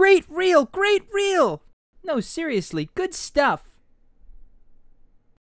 Great reel, great reel! No, seriously, good stuff.